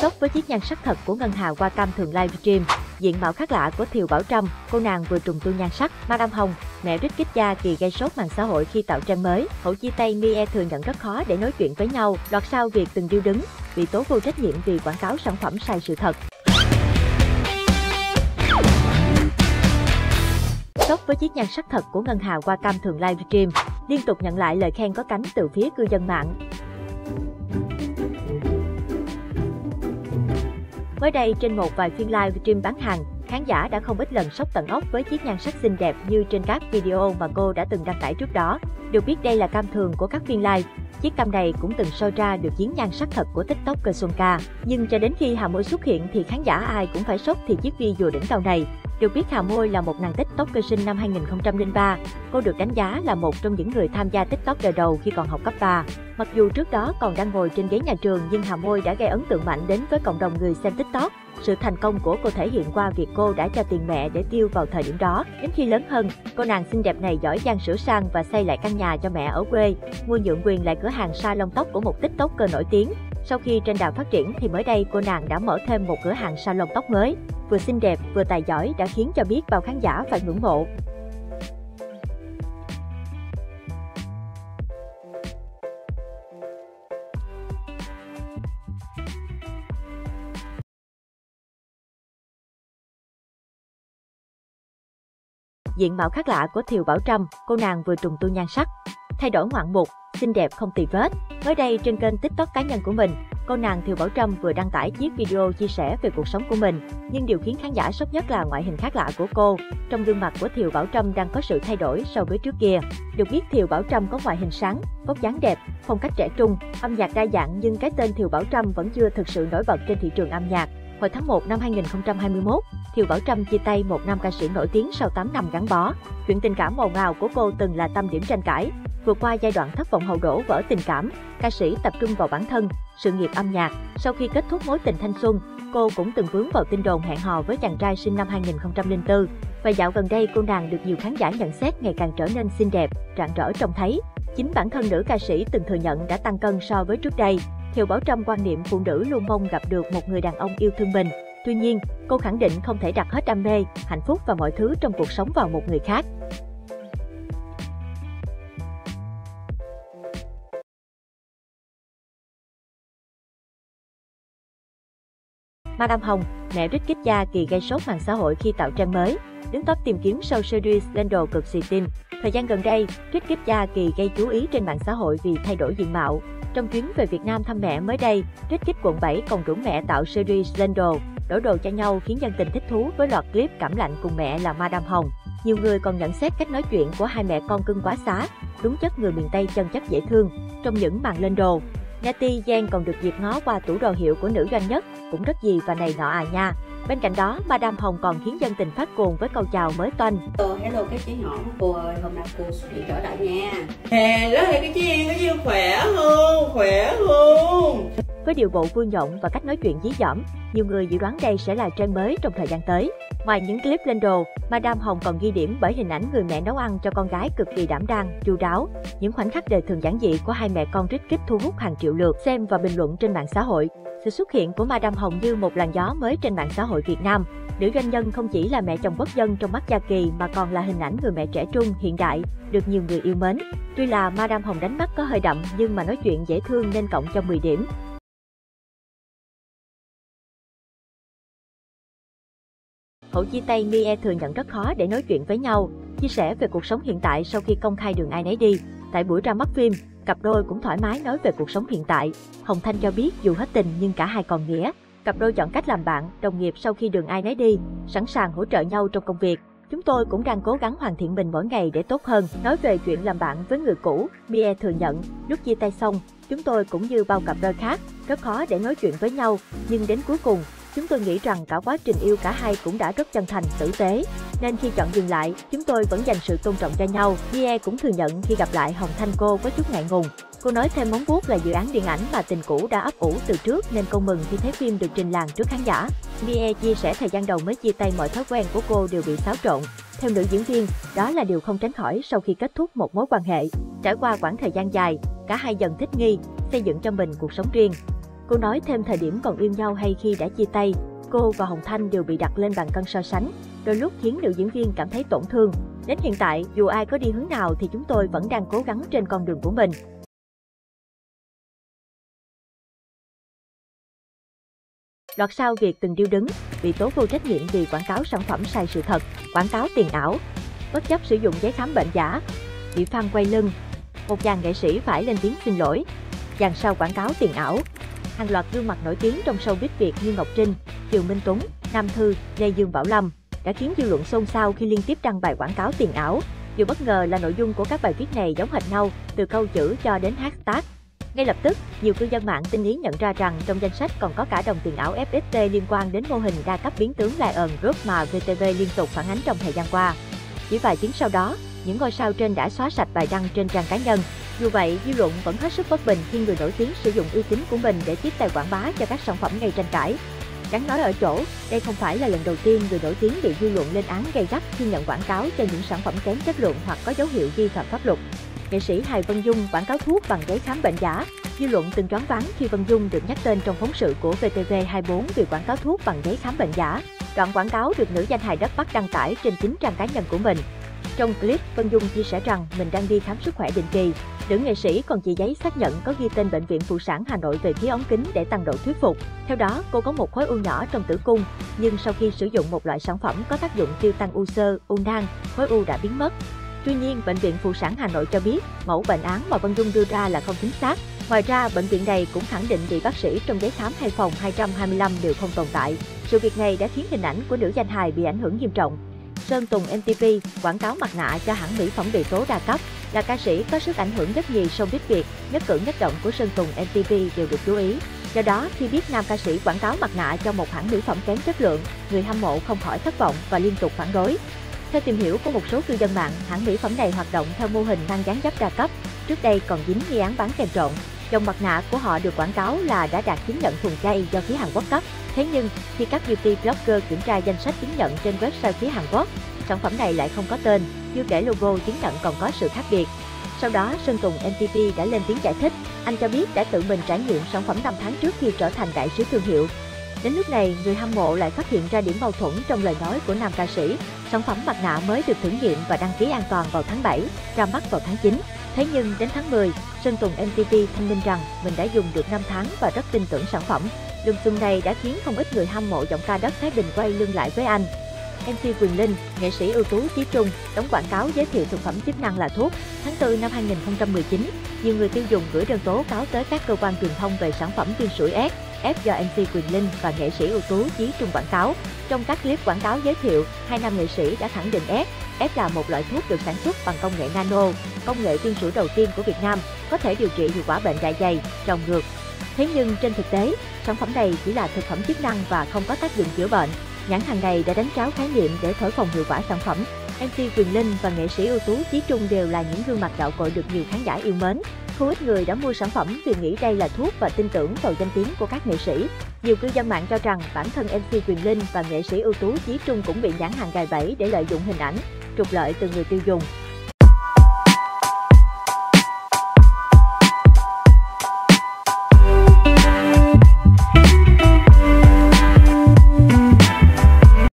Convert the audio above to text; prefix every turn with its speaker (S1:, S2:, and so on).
S1: Sốc với chiếc nhan sắc thật của Ngân Hà qua cam thường livestream. Diện mạo khác lạ của Thiều Bảo Trâm, cô nàng vừa trùng tu nhan sắc. Madame Hồng, mẹ Rít Kích Gia kỳ gây sốt mạng xã hội khi tạo trang mới. Hậu chia tay Mie e thừa nhận rất khó để nói chuyện với nhau, loạt sau việc từng điêu đứng, bị tố vô trách nhiệm vì quảng cáo sản phẩm sai sự thật. Sốc với chiếc nhan sắc thật của Ngân Hà qua cam thường livestream, liên tục nhận lại lời khen có cánh từ phía cư dân mạng. Mới đây, trên một vài phiên live stream bán hàng, khán giả đã không ít lần sốc tận ốc với chiếc nhan sắc xinh đẹp như trên các video mà cô đã từng đăng tải trước đó. Được biết đây là cam thường của các phiên live. Chiếc cam này cũng từng soi ra được chiến nhan sắc thật của tiktoker Xuân Ca. Nhưng cho đến khi Hà Môi xuất hiện thì khán giả ai cũng phải sốc thì chiếc vi dù đỉnh cao này. Được biết Hà Môi là một nàng tiktoker sinh năm 2003. Cô được đánh giá là một trong những người tham gia tiktok đời đầu khi còn học cấp 3. Mặc dù trước đó còn đang ngồi trên ghế nhà trường nhưng Hà Môi đã gây ấn tượng mạnh đến với cộng đồng người xem tiktok. Sự thành công của cô thể hiện qua việc cô đã cho tiền mẹ để tiêu vào thời điểm đó. Đến khi lớn hơn, cô nàng xinh đẹp này giỏi giang sửa sang và xây lại căn nhà cho mẹ ở quê, mua nhượng quyền lại cửa hàng salon tóc của một tiktoker nổi tiếng. Sau khi trên đà phát triển thì mới đây cô nàng đã mở thêm một cửa hàng salon tóc mới. Vừa xinh đẹp, vừa tài giỏi đã khiến cho biết bao khán giả phải ngưỡng mộ. Diện mạo khác lạ của Thiều Bảo Trâm, cô nàng vừa trùng tu nhan sắc, thay đổi ngoạn mục, xinh đẹp không tì vết. Mới đây trên kênh TikTok cá nhân của mình, cô nàng Thiều Bảo Trâm vừa đăng tải chiếc video chia sẻ về cuộc sống của mình. Nhưng điều khiến khán giả sốc nhất là ngoại hình khác lạ của cô. Trong gương mặt của Thiều Bảo Trâm đang có sự thay đổi so với trước kia. Được biết Thiều Bảo Trâm có ngoại hình sáng, vóc dáng đẹp, phong cách trẻ trung, âm nhạc đa dạng nhưng cái tên Thiều Bảo Trâm vẫn chưa thực sự nổi bật trên thị trường âm nhạc. Hồi tháng 1 năm 2021, Thiều Bảo Trâm chia tay một nam ca sĩ nổi tiếng sau 8 năm gắn bó. Chuyện tình cảm ồn ào của cô từng là tâm điểm tranh cãi. Vượt qua giai đoạn thất vọng hậu đổ vỡ tình cảm, ca sĩ tập trung vào bản thân, sự nghiệp âm nhạc. Sau khi kết thúc mối tình thanh xuân, cô cũng từng vướng vào tin đồn hẹn hò với chàng trai sinh năm 2004. Và dạo gần đây cô nàng được nhiều khán giả nhận xét ngày càng trở nên xinh đẹp, rạng rỡ trông thấy. Chính bản thân nữ ca sĩ từng thừa nhận đã tăng cân so với trước đây. Thiều Bảo Trâm quan niệm phụ nữ luôn mong gặp được một người đàn ông yêu thương mình. Tuy nhiên, cô khẳng định không thể đặt hết đam mê, hạnh phúc và mọi thứ trong cuộc sống vào một người khác. Madame Hồng, mẹ Rít Kích kỳ gây sốt mạng xã hội khi tạo trang mới, đứng top tìm kiếm sau series Scandal cực xì tin. Thời gian gần đây, Rít Kích kỳ gây chú ý trên mạng xã hội vì thay đổi diện mạo. Trong chuyến về Việt Nam thăm mẹ mới đây, Rít Kích quận 7 còn rủ mẹ tạo series Scandal, đổ đồ cho nhau khiến dân tình thích thú với loạt clip cảm lạnh cùng mẹ là Madame Hồng. Nhiều người còn nhận xét cách nói chuyện của hai mẹ con cưng quá xá, đúng chất người miền Tây chân chất dễ thương. Trong những màn lên đồ, Netizen còn được dịp ngó qua tủ đồ hiệu của nữ doanh nhất, cũng rất gì và này nọ à nha. Bên cạnh đó, Madame Hồng còn khiến dân tình phát cuồng với câu chào mới toanh.
S2: Hello, hello các chị nhỏ cô ơi, hôm nay cô xuất hiện trở lại nha.
S3: Là cái chị có gì khỏe không? Khỏe không?
S1: Với điều bộ vui nhộn và cách nói chuyện dí dỏm, nhiều người dự đoán đây sẽ là trend mới trong thời gian tới. Ngoài những clip lên đồ, Madame Hồng còn ghi điểm bởi hình ảnh người mẹ nấu ăn cho con gái cực kỳ đảm đang, chu đáo. Những khoảnh khắc đời thường giản dị của hai mẹ con rít kích thu hút hàng triệu lượt xem và bình luận trên mạng xã hội. Sự xuất hiện của Madame Hồng như một làn gió mới trên mạng xã hội Việt Nam. Nữ doanh nhân không chỉ là mẹ chồng quốc dân trong mắt Gia Kỳ mà còn là hình ảnh người mẹ trẻ trung, hiện đại, được nhiều người yêu mến. Tuy là Madame Hồng đánh mắt có hơi đậm nhưng mà nói chuyện dễ thương nên cộng cho 10 điểm. Hậu chia tay Mie thừa nhận rất khó để nói chuyện với nhau, chia sẻ về cuộc sống hiện tại sau khi công khai đường ai nấy đi. Tại buổi ra mắt phim, cặp đôi cũng thoải mái nói về cuộc sống hiện tại. Hồng Thanh cho biết dù hết tình nhưng cả hai còn nghĩa. Cặp đôi chọn cách làm bạn, đồng nghiệp sau khi đường ai nấy đi, sẵn sàng hỗ trợ nhau trong công việc. Chúng tôi cũng đang cố gắng hoàn thiện mình mỗi ngày để tốt hơn. Nói về chuyện làm bạn với người cũ, Mie thừa nhận, lúc chia tay xong, chúng tôi cũng như bao cặp đôi khác, rất khó để nói chuyện với nhau, nhưng đến cuối cùng, Chúng tôi nghĩ rằng cả quá trình yêu cả hai cũng đã rất chân thành, tử tế. Nên khi chọn dừng lại, chúng tôi vẫn dành sự tôn trọng cho nhau. Mie cũng thừa nhận khi gặp lại Hồng Thanh cô có chút ngại ngùng. Cô nói thêm móng vuốt là dự án điện ảnh mà tình cũ đã ấp ủ từ trước nên cô mừng khi thấy phim được trình làng trước khán giả. Mie chia sẻ thời gian đầu mới chia tay mọi thói quen của cô đều bị xáo trộn. Theo nữ diễn viên, đó là điều không tránh khỏi sau khi kết thúc một mối quan hệ. Trải qua khoảng thời gian dài, cả hai dần thích nghi, xây dựng cho mình cuộc sống riêng. Cô nói thêm thời điểm còn yêu nhau hay khi đã chia tay, cô và Hồng Thanh đều bị đặt lên bàn cân so sánh, đôi lúc khiến nữ diễn viên cảm thấy tổn thương. Đến hiện tại, dù ai có đi hướng nào thì chúng tôi vẫn đang cố gắng trên con đường của mình. Loạt sau việc từng điêu đứng, bị tố vô trách nhiệm vì quảng cáo sản phẩm sai sự thật, quảng cáo tiền ảo, bất chấp sử dụng giấy khám bệnh giả, bị Phan quay lưng. Một dàn nghệ sĩ phải lên tiếng xin lỗi. Dàn sau quảng cáo tiền ảo. Hàng loạt gương mặt nổi tiếng trong showbiz Việt như Ngọc Trinh, Kiều Minh Tuấn, Nam Thư, Lê Dương Bảo Lâm đã khiến dư luận xôn xao khi liên tiếp đăng bài quảng cáo tiền ảo. Dù bất ngờ là nội dung của các bài viết này giống hệt nhau, từ câu chữ cho đến hashtag. Ngay lập tức, nhiều cư dân mạng tinh ý nhận ra rằng trong danh sách còn có cả đồng tiền ảo FXT liên quan đến mô hình đa cấp biến tướng Lion Group mà VTV liên tục phản ánh trong thời gian qua. Chỉ vài tiếng sau đó, những ngôi sao trên đã xóa sạch bài đăng trên trang cá nhân. Dù vậy, dư luận vẫn hết sức bất bình khi người nổi tiếng sử dụng uy tín của mình để tiếp tay quảng bá cho các sản phẩm gây tranh cãi. Đáng nói ở chỗ, đây không phải là lần đầu tiên người nổi tiếng bị dư luận lên án gây gắt khi nhận quảng cáo cho những sản phẩm kém chất lượng hoặc có dấu hiệu vi phạm pháp luật. Nghệ sĩ Hài Vân Dung quảng cáo thuốc bằng giấy khám bệnh giả. Dư luận từng choáng váng khi Vân Dung được nhắc tên trong phóng sự của VTV24 vì quảng cáo thuốc bằng giấy khám bệnh giả. Đoạn quảng cáo được nữ danh hài đất Bắc đăng tải trên chính trang cá nhân của mình. Trong clip, Vân Dung chia sẻ rằng mình đang đi khám sức khỏe định kỳ. Nữ nghệ sĩ còn chỉ giấy xác nhận có ghi tên Bệnh viện Phụ sản Hà Nội về phía ống kính để tăng độ thuyết phục. Theo đó, cô có một khối u nhỏ trong tử cung, nhưng sau khi sử dụng một loại sản phẩm có tác dụng tiêu tăng u sơ, u nang, khối u đã biến mất. Tuy nhiên, Bệnh viện Phụ sản Hà Nội cho biết mẫu bệnh án mà Vân Dung đưa ra là không chính xác. Ngoài ra, bệnh viện này cũng khẳng định vị bác sĩ trong giấy khám hai phòng 225 đều không tồn tại. Sự việc này đã khiến hình ảnh của nữ danh hài bị ảnh hưởng nghiêm trọng. Sơn Tùng MTV quảng cáo mặt nạ cho hãng mỹ phẩm bị tố đa cấp là ca sĩ có sức ảnh hưởng nhất nhì showbiz Việt, nhất cử nhất động của Sơn Tùng MTV đều được chú ý. Do đó, khi biết nam ca sĩ quảng cáo mặt nạ cho một hãng mỹ phẩm kém chất lượng, người hâm mộ không khỏi thất vọng và liên tục phản đối. Theo tìm hiểu của một số cư dân mạng, hãng mỹ phẩm này hoạt động theo mô hình mang dáng dấp đa cấp. Trước đây còn dính nghi án bán kèm trộn. Dòng mặt nạ của họ được quảng cáo là đã đạt chứng nhận thuần chay do phía Hàn Quốc cấp. Thế nhưng, khi các beauty blogger kiểm tra danh sách chứng nhận trên website phía Hàn Quốc, sản phẩm này lại không có tên, chưa kể logo chứng nhận còn có sự khác biệt. Sau đó, Sơn Tùng MTP đã lên tiếng giải thích. Anh cho biết đã tự mình trải nghiệm sản phẩm 5 tháng trước khi trở thành đại sứ thương hiệu. Đến lúc này, người hâm mộ lại phát hiện ra điểm mâu thuẫn trong lời nói của nam ca sĩ. Sản phẩm mặt nạ mới được thử nghiệm và đăng ký an toàn vào tháng 7, ra mắt vào tháng 9. Thế nhưng đến tháng 10, Sơn Tùng MTV thanh minh rằng mình đã dùng được 5 tháng và rất tin tưởng sản phẩm. Lương xuân này đã khiến không ít người hâm mộ giọng ca đất Thái Bình quay lưng lại với anh. MC Quyền Linh, nghệ sĩ ưu tú Chí Trung, đóng quảng cáo giới thiệu thực phẩm chức năng là thuốc. Tháng 4 năm 2019, nhiều người tiêu dùng gửi đơn tố cáo tới các cơ quan truyền thông về sản phẩm viên sủi S ép do MC Quyền Linh và nghệ sĩ ưu tú Chí Trung quảng cáo. Trong các clip quảng cáo giới thiệu, hai nam nghệ sĩ đã khẳng định ép, ép là một loại thuốc được sản xuất bằng công nghệ nano, công nghệ tiên sử đầu tiên của Việt Nam, có thể điều trị hiệu quả bệnh dạ dày, trồng ngược. Thế nhưng trên thực tế, sản phẩm này chỉ là thực phẩm chức năng và không có tác dụng chữa bệnh. Nhãn hàng này đã đánh tráo khái niệm để thổi phồng hiệu quả sản phẩm. MC Quyền Linh và nghệ sĩ ưu tú Chí Trung đều là những gương mặt gạo cội được nhiều khán giả yêu mến. Không ít người đã mua sản phẩm vì nghĩ đây là thuốc và tin tưởng vào danh tiếng của các nghệ sĩ. Nhiều cư dân mạng cho rằng bản thân MC Quyền Linh và nghệ sĩ ưu tú Chí Trung cũng bị nhãn hàng gài bẫy để lợi dụng hình ảnh, trục lợi từ người tiêu dùng.